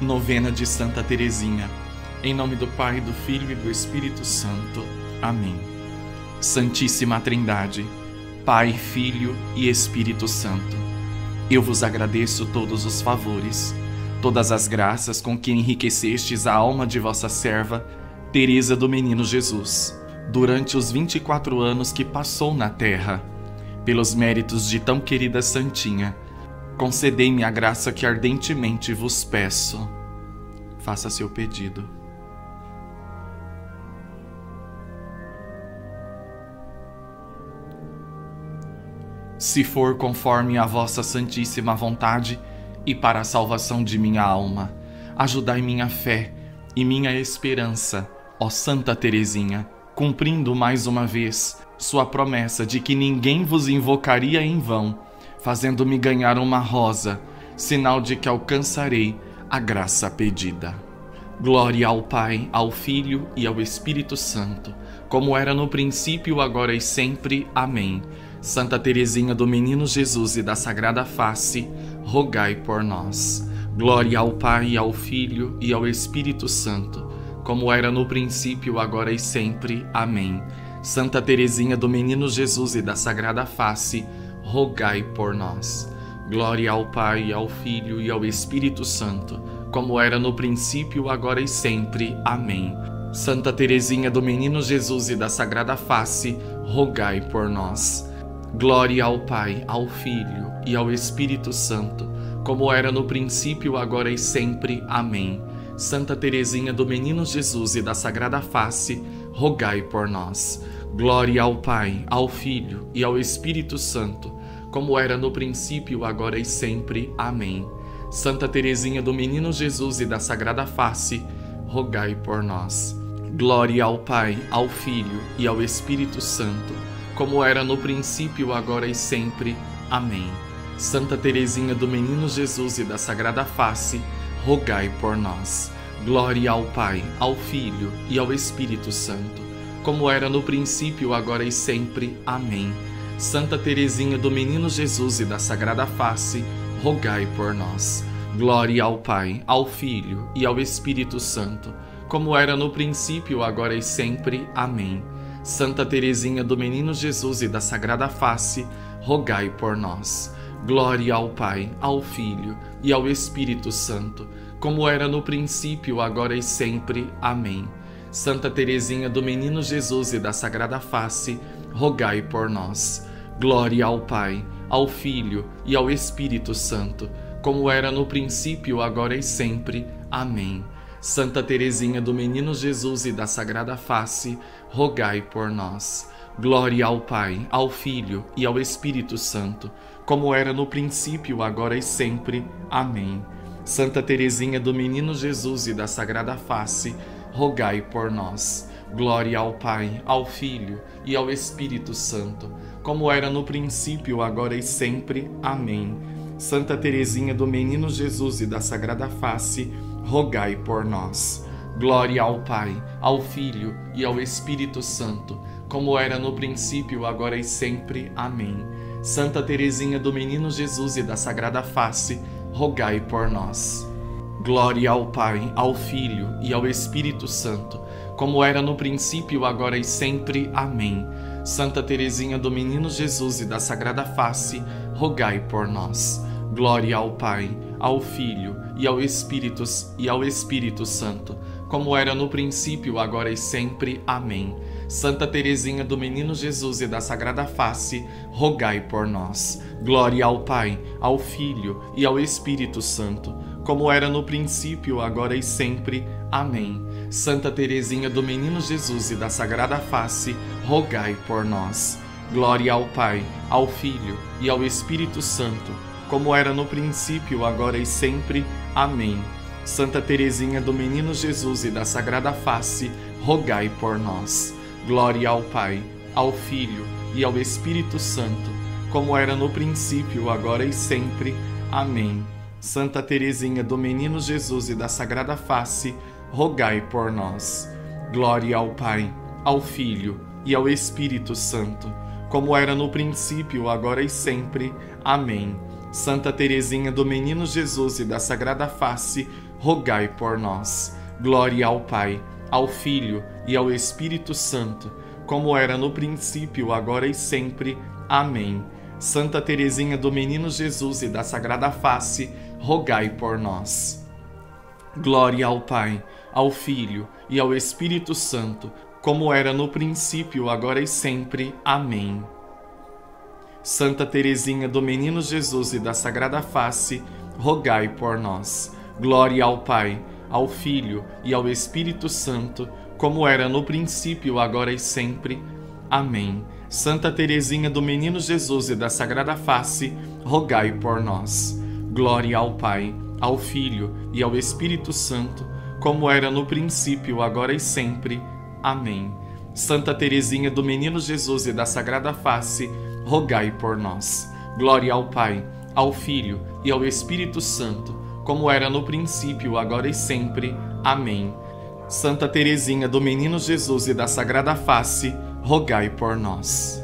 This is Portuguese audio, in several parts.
Novena de Santa Teresinha. Em nome do Pai, do Filho e do Espírito Santo. Amém. Santíssima Trindade, Pai, Filho e Espírito Santo, eu vos agradeço todos os favores, todas as graças com que enriquecestes a alma de vossa serva, Teresa do Menino Jesus, durante os 24 anos que passou na terra. Pelos méritos de tão querida Santinha, concedei-me a graça que ardentemente vos peço. Faça seu pedido. Se for conforme a vossa santíssima vontade e para a salvação de minha alma, ajudai minha fé e minha esperança, ó Santa Teresinha, cumprindo mais uma vez sua promessa de que ninguém vos invocaria em vão fazendo-me ganhar uma rosa, sinal de que alcançarei a graça pedida. Glória ao Pai, ao Filho e ao Espírito Santo, como era no princípio, agora e sempre. Amém. Santa Teresinha do Menino Jesus e da Sagrada Face, rogai por nós. Glória ao Pai, ao Filho e ao Espírito Santo, como era no princípio, agora e sempre. Amém. Santa Teresinha do Menino Jesus e da Sagrada Face, rogai por nós. Glória ao Pai, ao Filho e ao Espírito Santo, como era no princípio, agora e sempre. Amém. Santa Teresinha do Menino Jesus e da Sagrada Face, rogai por nós. Glória ao Pai, ao Filho e ao Espírito Santo, como era no princípio, agora e sempre. Amém. Santa Teresinha do Menino Jesus e da Sagrada Face, rogai por nós. Glória ao Pai, ao Filho e ao Espírito Santo, como era no princípio, agora e sempre. Amém. Santa Teresinha do Menino Jesus e da Sagrada Face, rogai por nós. Glória ao Pai, ao Filho e ao Espírito Santo, como era no princípio, agora e sempre. Amém. Santa Teresinha do Menino Jesus e da Sagrada Face, rogai por nós. Glória ao Pai, ao Filho e ao Espírito Santo como era no princípio, agora e sempre. Amém. Santa Teresinha do Menino Jesus e da Sagrada Face, rogai por nós. Glória ao Pai, ao Filho e ao Espírito Santo, como era no princípio, agora e sempre. Amém. Santa Teresinha do Menino Jesus e da Sagrada Face, rogai por nós. Glória ao Pai, ao Filho e ao Espírito Santo, como era no princípio, agora e sempre. Amém. Santa Teresinha do Menino Jesus e da Sagrada Face, rogai por nós. Glória ao Pai, ao Filho e ao Espírito Santo, como era no princípio, agora e sempre. Amém. Santa Teresinha do Menino Jesus e da Sagrada Face, rogai por nós. Glória ao Pai, ao Filho e ao Espírito Santo, como era no princípio, agora e sempre. Amém. Santa Teresinha do Menino Jesus e da Sagrada Face, rogai por nós. Glória ao Pai, ao Filho e ao Espírito Santo, como era no princípio, agora e sempre. Amém. Santa Teresinha do Menino Jesus e da Sagrada Face, rogai por nós. Glória ao Pai, ao Filho e ao Espírito Santo, como era no princípio, agora e sempre. Amém. Santa Teresinha do Menino Jesus e da Sagrada Face, rogai por nós. Glória ao Pai, ao Filho e ao Espírito Santo, como era no princípio, agora e sempre. Amém. Santa Teresinha do Menino Jesus e da Sagrada Face, rogai por nós. Glória ao Pai, ao Filho e ao Espírito e ao Espírito Santo, como era no princípio, agora e sempre. Amém. Santa Teresinha do Menino Jesus e da Sagrada Face, rogai por nós. Glória ao Pai, ao Filho e ao Espírito Santo como era no princípio, agora e sempre. Amém. Santa Teresinha do Menino Jesus e da Sagrada Face, rogai por nós. Glória ao Pai, ao Filho e ao Espírito Santo, como era no princípio, agora e sempre. Amém. Santa Teresinha do Menino Jesus e da Sagrada Face, rogai por nós. Glória ao Pai, ao Filho e ao Espírito Santo, como era no princípio, agora e sempre. Amém. Santa Teresinha do Menino Jesus e da Sagrada Face, rogai por nós. Glória ao Pai, ao Filho e ao Espírito Santo, como era no princípio, agora e sempre. Amém. Santa Teresinha do Menino Jesus e da Sagrada Face, rogai por nós. Glória ao Pai, ao Filho e ao Espírito Santo, como era no princípio, agora e sempre. Amém. Santa Teresinha do Menino Jesus e da Sagrada Face, rogai por nós. Glória ao Pai, ao Filho e ao Espírito Santo, como era no princípio, agora e sempre. Amém. Santa Teresinha do Menino Jesus e da Sagrada Face, rogai por nós. Glória ao Pai, ao Filho e ao Espírito Santo, como era no princípio, agora e sempre. Amém. Santa Teresinha do Menino Jesus e da Sagrada Face, rogai por nós. Glória ao Pai, ao Filho e ao Espírito Santo, como era no princípio, agora e sempre. Amém. Santa Teresinha do Menino Jesus e da Sagrada Face, rogai por nós. Glória ao Pai, ao Filho e ao Espírito Santo, como era no princípio, agora e sempre. Amém. Santa Teresinha do Menino Jesus e da Sagrada Face, rogai por nós.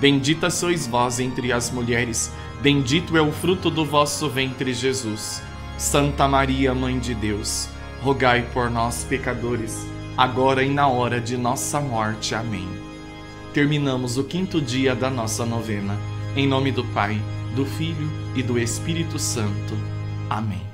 Bendita sois vós entre as mulheres, bendito é o fruto do vosso ventre, Jesus. Santa Maria, Mãe de Deus, rogai por nós, pecadores, agora e na hora de nossa morte. Amém. Terminamos o quinto dia da nossa novena. Em nome do Pai, do Filho e do Espírito Santo. Amém.